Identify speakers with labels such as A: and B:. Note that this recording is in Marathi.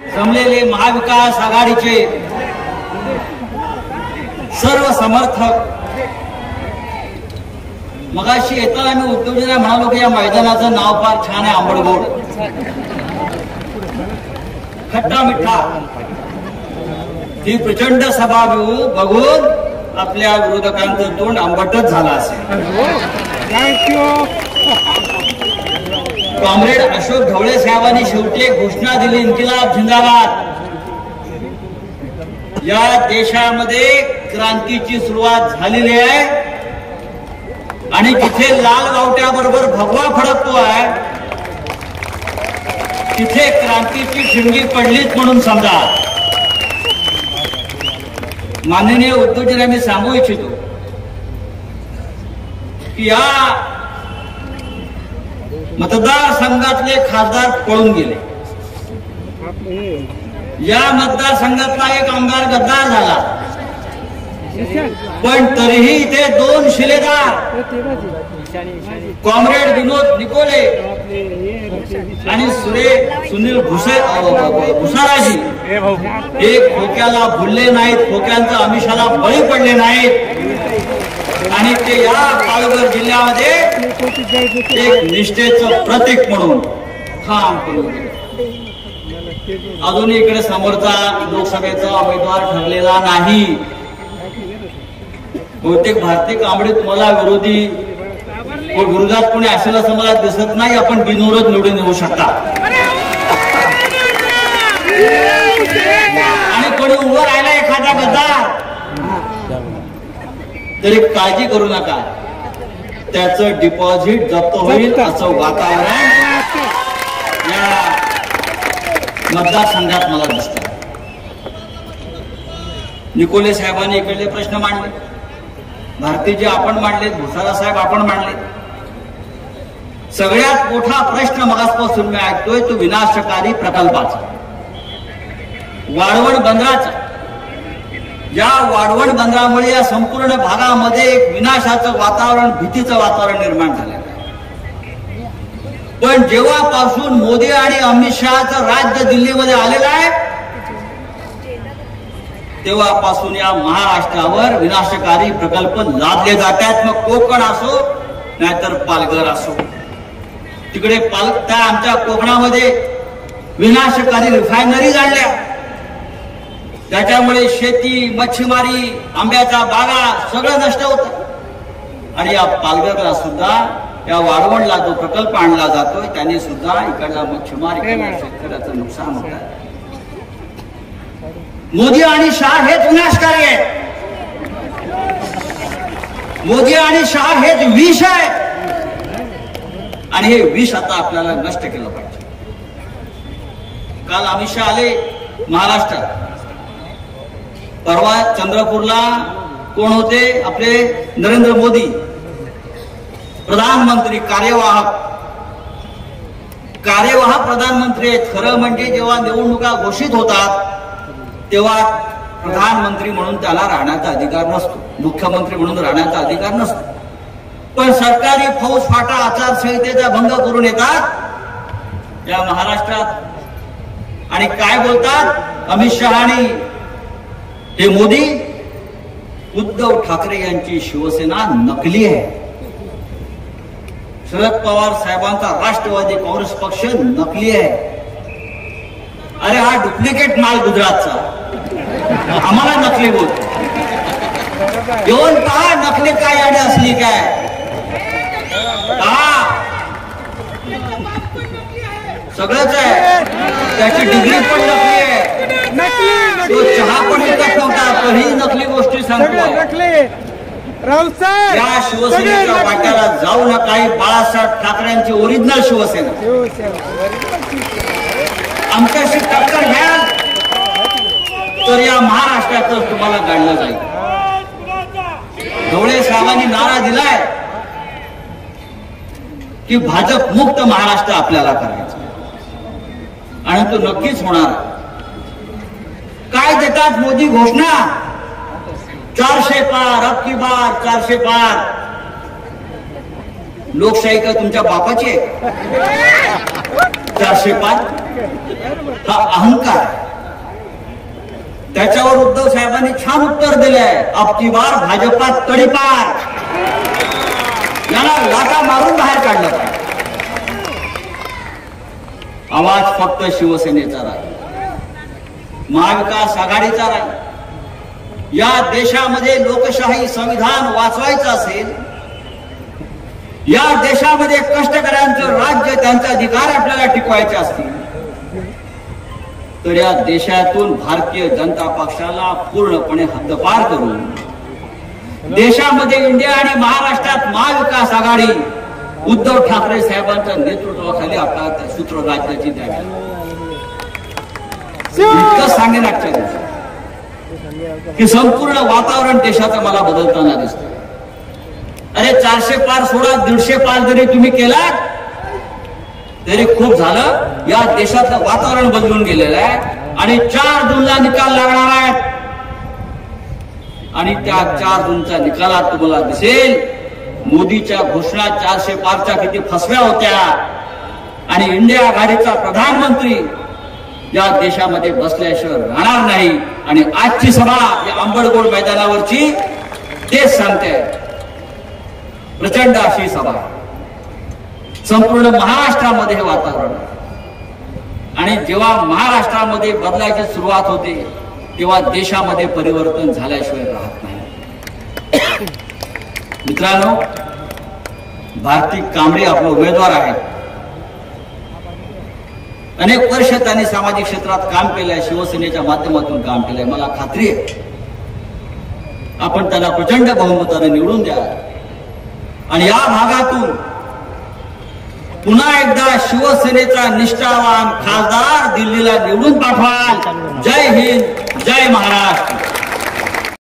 A: जमलेले महाविकास आघाडीचे सर्व समर्थक. मगाशी येताना मी उद्योजना म्हणालो की या मैदानाचं नाव फार छान आहे आंबडगोड. खट्टा मिठा ही प्रचंड सभा घेऊ बघून आपल्या विरोधकांचं तोंड आंबटच झालं असेल. कॉम्रेड अशोक ढवळे साहेबांनी शेवटी एक घोषणा दिली इन्किलाब झिंदाबाद या देशामध्ये क्रांतीची सुरुवात झालेली आहे. आणि जिथे लाल गावट्याबरोबर भगवा फडकतो आहे तिथे क्रांतीची शिंगी पडलीच म्हणून समजा. माननीय उद्योजकांना मी सांगू इच्छितो की या मतदारसंघातले खासदार पळून गेले. या मतदारसंघातला एक आमदार गद्दार झाला. पण तरीही इथे दोन शिलेदार. कॉम्रेड विनोद निकोले आणि सुरे सुनील भुसे भुसाराजी. हे खोक्याला भुलले नाहीत खोक्यांचं आमिषाला बळी पडले नाहीत. आणि ते या पालघर जिल्ह्यामध्ये एक निष्ठेचं प्रतीक म्हणून ठाम करून अजूनही इकडे समोरचा लोकसभेचा उमेदवार ठरलेला नाही. बहुतेक भारतीय कांबळे तुम्हाला विरोधी व विरोधात कोणी असेल असं मला दिसत नाही आपण बिनविरोध निवडून येऊ शकता. आणि कोणी उभं राहिला एखादा गद्दार? तरी काळजी करू नका. त्याचं डिपॉझिट जप्त होईल असं वातावरण या मतदारसंघात मला दिसतं निकोले साहेबांनी इकडले प्रश्न मांडले. भारतीचे आपण मांडलेत भुसारा साहेब आपण मांडले. सगळ्यात मोठा प्रश्न मगासपासून मी ऐकतोय तो विनाशकारी प्रकल्पाचा. वाढवण बंदराचा. या वाढवण बंदरामुळे या संपूर्ण भागामध्ये एक विनाशाचं वातावरण भीतीचं वातावरण निर्माण झालं आहे. पण जेव्हापासून मोदी आणि अमित शहाचं राज्य दिल्लीमध्ये आलेलं आहे तेव्हापासून या महाराष्ट्रावर विनाशकारी प्रकल्प लादले जातात मग कोकण असो नाहीतर पालघर असो. तिकडे पाल त्या आमच्या कोकणामध्ये विनाशकारी रिफायनरी जाणल्या त्याच्यामुळे शेती मच्छीमारी आंब्याच्या बागा सगळं नष्ट होत. आणि या पालघरला सुद्धा या वाढवणला जो प्रकल्प आणला जातोय त्याने सुद्धा इकडला मच्छीमार शेतकऱ्याचं नुकसान होत आहे. मोदी आणि शहा हेच विनाशकारी आहे मोदी आणि शहा हेच विष आहे आणि हे विष आता आपल्याला नष्ट केलं पाहिजे. काल अमित शहा आले महाराष्ट्रात. परवा चंद्रपूरला कोण होते? आपले नरेंद्र मोदी. प्रधानमंत्री कार्यवाहक. कार्यवाहक प्रधानमंत्री आहेत. खरं म्हणजे जेव्हा निवडणुका घोषित होतात तेव्हा प्रधानमंत्री म्हणून त्याला राहण्याचा अधिकार नसतो. मुख्यमंत्री म्हणून राहण्याचा अधिकार नसतो. पण सरकारी फौज फाटा आचारसंहितेचा भंग करून येतात. या महाराष्ट्रात. आणि काय बोलतात? अमित शहा आणि हे मोदी उद्धव ठाकरे यांची शिवसेना नकली आहे. शरद पवार साहेबांचा राष्ट्रवादी काँग्रेस पक्ष नकली आहे. अरे हा डुप्लिकेट माल गुजरातचा. आम्हाला नकली बोलतो. येऊन पहा नकली काय आणि असली काय. सगळंच आहे. त्याची डिग्री पण नकली आहे. तो चहा पण विकत नव्हता तरीही नकली गोष्टी सांगतो. या शिवसेनेच्या वाट्याला जाऊ नका ही बाळासाहेब ठाकरेंची ओरिजिनल शिवसेना. आमच्याशी टक्कर घ्या. तर या महाराष्ट्रातच तुम्हाला काढलं जाईल. ढवळे साहेबांनी नारा दिलाय की भाजप मुक्त महाराष्ट्र आपल्याला करायचं. आणि तो नक्कीच होणार. काय देतात मोदी घोषणा? चारशे पार अब की बार चारशे पार. लोकशाही का तुमच्या बापाची आहे? चारशे पाच हा अहंकार त्याच्यावर उद्धव साहेबांनी छान उत्तर दिलंय. अबकी बार भाजपात तडीपार याला लाटा मारून बाहेर काढलं आवाज फक्त शिवसेनेचा राहील. महाविकास आघाडीचा राहील या देशामध्ये लोकशाही संविधान वाचवायचं असेल या देशामध्ये कष्टकऱ्यांचं राज्य त्यांचा अधिकार आपल्याला टिकवायचे असतील तर या देशातून भारतीय जनता पक्षाला पूर्णपणे हद्दपार करून देशामध्ये इंडिया आणि महाराष्ट्रात महाविकास आघाडी उद्धव ठाकरे साहेबांच्या नेतृत्वाखाली आपल्याला सूत्र राज्याची द्यावी इतकं सांगेन आजच्या दिवशी. की संपूर्ण वातावरण देशाचं मला बदलताना दिसत अरे चारशे पार सोडा दीडशे पार जरी तुम्ही केलात तरी खूप झालं. या देशातलं वातावरण बदलून गेलेलं आहे. आणि चार जूनला निकाल लागणार आहे आणि त्या चार जूनच्या निकालात तुम्हाला दिसेल मोदीच्या घोषणा चारशे पारच्या किती फसव्या होत्या. आणि इंडिया आघाडीचा प्रधानमंत्री या देशामध्ये बसल्याशिवाय राहणार नाही. आणि आजची सभा या आंबडगोड मैदानावरची तेच सांगते. प्रचंड अशी सभा. संपूर्ण महाराष्ट्रामध्ये हे वातावरण आणि जेव्हा महाराष्ट्रामध्ये बदलायची सुरुवात होते तेव्हा देशामध्ये परिवर्तन झाल्याशिवाय राहत नाही. मित्रांनो भारती कांबळे आपले उमेदवार आहेत. अनेक वर्ष त्यांनी सामाजिक क्षेत्रात काम केलंय शिवसेनेच्या माध्यमातून काम केलंय. मला खात्री आहे. आपण त्यांना प्रचंड बहुमताने निवडून द्या आणि या भागातून पुन्हा एकदा शिवसेनेचा निष्ठावान खासदार दिल्लीला निवडून पाठवाल. जय हिंद जय महाराष्ट्र.